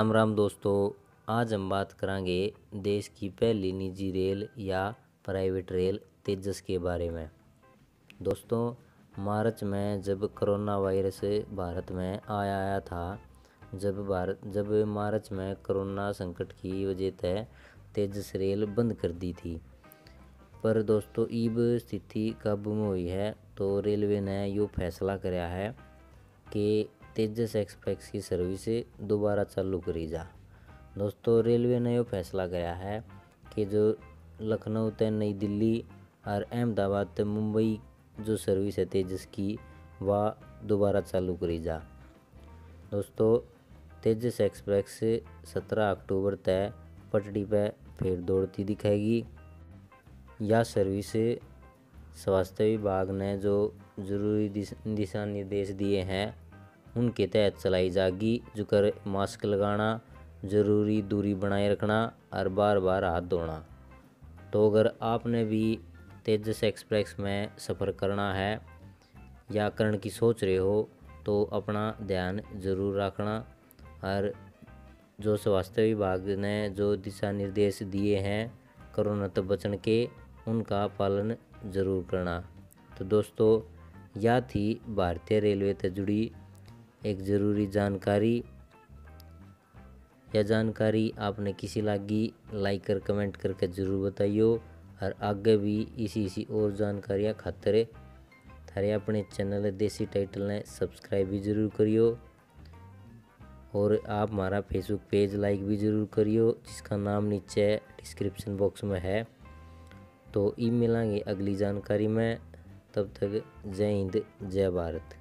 राम राम दोस्तों, आज हम बात करेंगे देश की पहली निजी रेल या प्राइवेट रेल तेजस के बारे में। दोस्तों, मार्च में जब कोरोना वायरस भारत में आया आया था, जब भारत जब मार्च में कोरोना संकट की वजह से तेजस रेल बंद कर दी थी। पर दोस्तों, ईब स्थिति काबू में हुई है तो रेलवे ने यो फैसला कराया है कि तेजस एक्सप्रेस की सर्विस दोबारा चालू करी जा। दोस्तों, रेलवे ने यह फैसला किया है कि जो लखनऊ ते नई दिल्ली और अहमदाबाद ते मुंबई जो सर्विस है तेजस की, वह दोबारा चालू करी जा। दोस्तों, तेजस एक्सप्रेस सत्रह अक्टूबर तय पटड़ी पे फिर दौड़ती दिखाएगी यह सर्विस स्वास्थ्य विभाग ने जो ज़रूरी दिशा निर्देश दिए हैं उनके तहत चलाई जाएगी जुकर, मास्क लगाना, ज़रूरी दूरी बनाए रखना और बार बार हाथ धोना। तो अगर आपने भी तेजस एक्सप्रेस में सफ़र करना है या करण की सोच रहे हो तो अपना ध्यान ज़रूर रखना और जो स्वास्थ्य विभाग ने जो दिशा निर्देश दिए हैं कोरोना तो बचने के, उनका पालन ज़रूर करना। तो दोस्तों यह थी, भारतीय रेलवे से जुड़ी एक ज़रूरी जानकारी यह जानकारी आपने किसी लागी लाइक कर कमेंट करके ज़रूर बताइयो। और आगे भी इसी इसी और जानकारियाँ खातर थारे अपने चैनल देसी टाइटल ने सब्सक्राइब भी ज़रूर करियो। और आप हमारा फेसबुक पेज लाइक भी ज़रूर करियो, जिसका नाम नीचे डिस्क्रिप्शन बॉक्स में है। तो ई मिलेंगे अगली जानकारी में। तब तक जय हिंद, जय भारत।